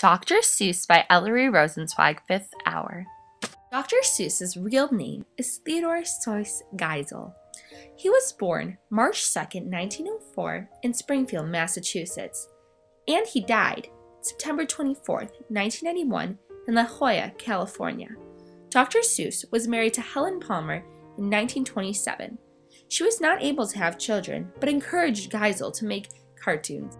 Dr. Seuss by Ellery Rosenzweig, fifth hour. Dr. Seuss's real name is Theodore Seuss Geisel. He was born March 2, 1904, in Springfield, Massachusetts, and he died September 24, 1991, in La Jolla, California. Dr. Seuss was married to Helen Palmer in 1927. She was not able to have children, but encouraged Geisel to make cartoons.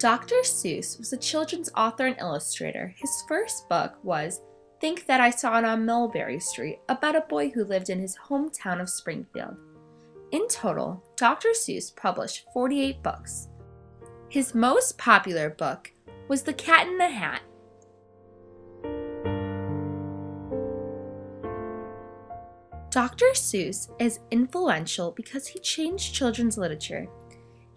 Dr. Seuss was a children's author and illustrator. His first book was Think That I Saw It on Mulberry Street about a boy who lived in his hometown of Springfield. In total, Dr. Seuss published 48 books. His most popular book was The Cat in the Hat. Dr. Seuss is influential because he changed children's literature.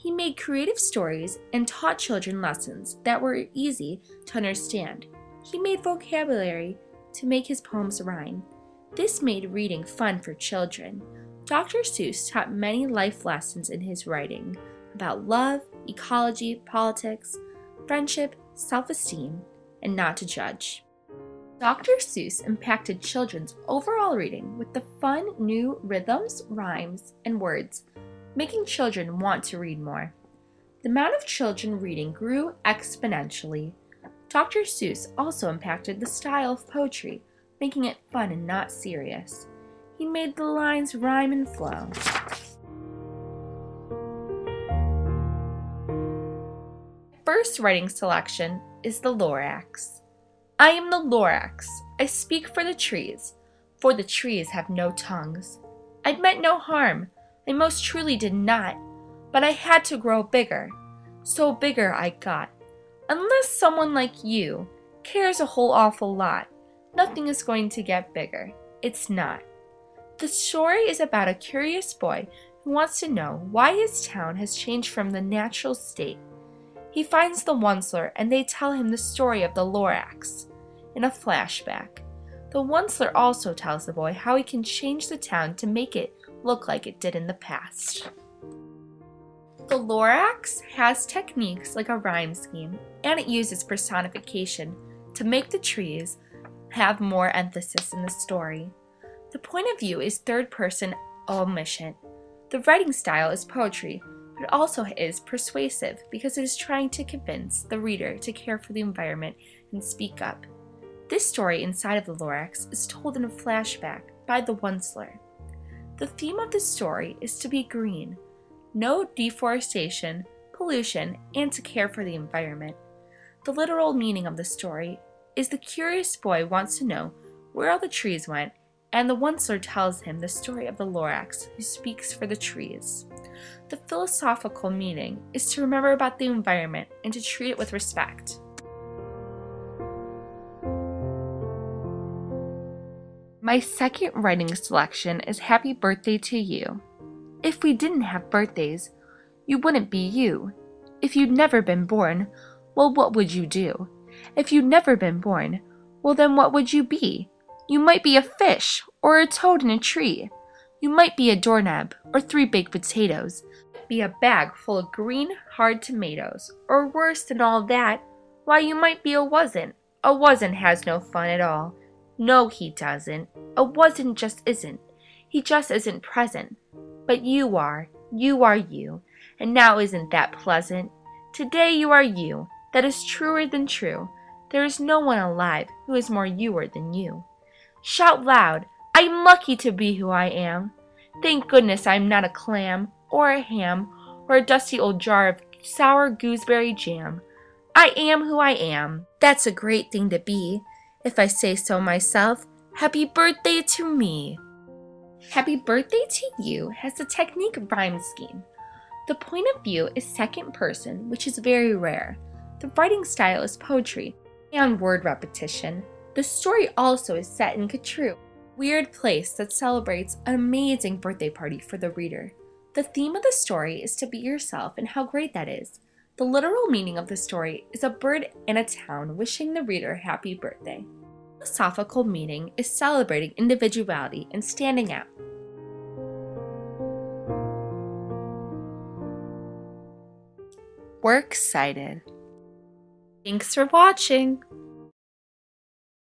He made creative stories and taught children lessons that were easy to understand. He made vocabulary to make his poems rhyme. This made reading fun for children. Dr. Seuss taught many life lessons in his writing about love, ecology, politics, friendship, self esteem, and not to judge. Dr. Seuss impacted children's overall reading with the fun new rhythms, rhymes, and words making children want to read more. The amount of children reading grew exponentially. Dr. Seuss also impacted the style of poetry, making it fun and not serious. He made the lines rhyme and flow. First writing selection is the Lorax. I am the Lorax. I speak for the trees, for the trees have no tongues. I meant no harm. I most truly did not, but I had to grow bigger. So bigger I got. Unless someone like you cares a whole awful lot, nothing is going to get bigger. It's not. The story is about a curious boy who wants to know why his town has changed from the natural state. He finds the Onceler and they tell him the story of the Lorax in a flashback. The Onceler also tells the boy how he can change the town to make it look like it did in the past. The Lorax has techniques like a rhyme scheme, and it uses personification to make the trees have more emphasis in the story. The point of view is third person omniscient. The writing style is poetry, but it also is persuasive because it is trying to convince the reader to care for the environment and speak up. This story inside of the Lorax is told in a flashback by the Onceler. The theme of the story is to be green, no deforestation, pollution, and to care for the environment. The literal meaning of the story is the curious boy wants to know where all the trees went, and the Onceler tells him the story of the Lorax who speaks for the trees. The philosophical meaning is to remember about the environment and to treat it with respect. My second writing selection is Happy Birthday to You. If we didn't have birthdays, you wouldn't be you. If you'd never been born, well, what would you do? If you'd never been born, well, then what would you be? You might be a fish, or a toad in a tree. You might be a doorknob, or three baked potatoes. Be a bag full of green, hard tomatoes. Or worse than all that, why, you might be a wasn't. A wasn't has no fun at all. No, he doesn't. A wasn't just isn't. He just isn't present. But you are. You are you. And now isn't that pleasant? Today you are you. That is truer than true. There is no one alive who is more youer than you. Shout loud. I am lucky to be who I am. Thank goodness I am not a clam, or a ham, or a dusty old jar of sour gooseberry jam. I am who I am. That's a great thing to be. If I say so myself, happy birthday to me. Happy birthday to you has the technique rhyme scheme. The point of view is second person, which is very rare. The writing style is poetry and word repetition. The story also is set in Katroo, weird place that celebrates an amazing birthday party for the reader. The theme of the story is to be yourself and how great that is. The literal meaning of the story is a bird in a town wishing the reader happy birthday. Philosophical meaning is celebrating individuality and standing out. We're excited. Thanks for watching!